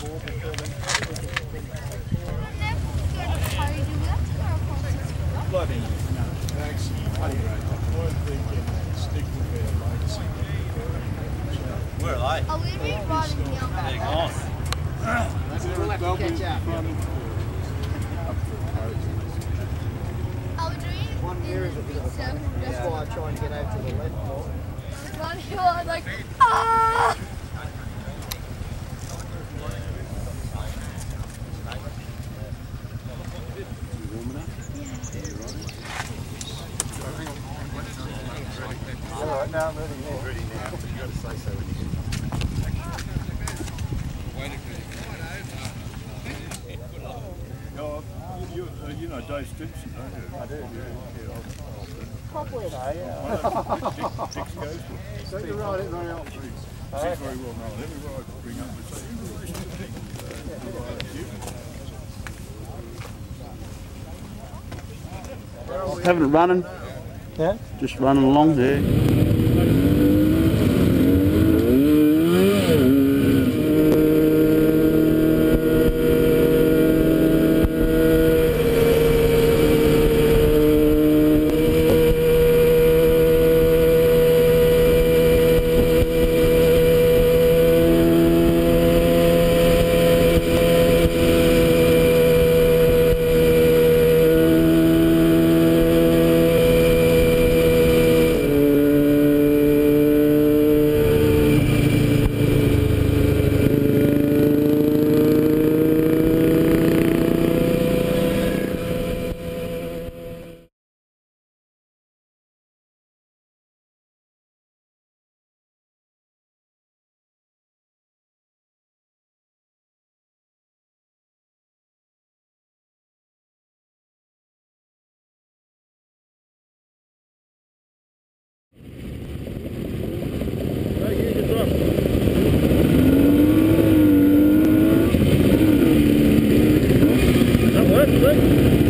Bloody taxi, honey, one thing, stick with their mates. Where are they? Oh, we've been riding down They're gone. Oh, we're doing One here is a bit of a circle. That's why I try and get over to the left more. One hill, I like, ah! All right, now I'm ready now. Ready now. You got to say so when you get you, you, uh, know Dave Stimson, don't you? I do. Yeah, yeah. Probably though, yeah. I know Dick, Dick, Dick goes Don't you ride it very often? He's very well known. Every I bring up and say, "You raced with Dick." You ride you. Having it running, Yeah? just running along there. That's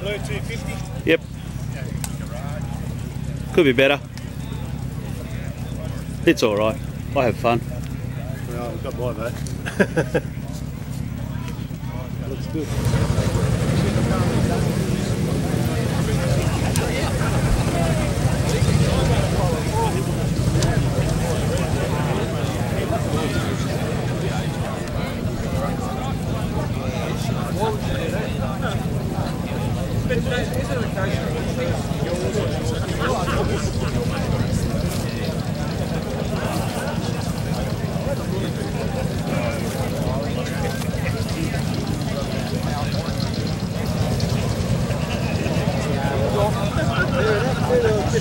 blue 250? Yep. Could be better. It's all right. I have fun. Well, I've got by that. Looks good. Oh,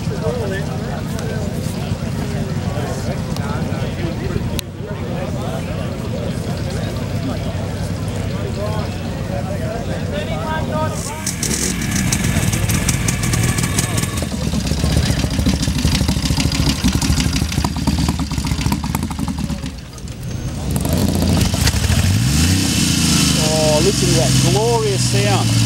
listen to that glorious sound.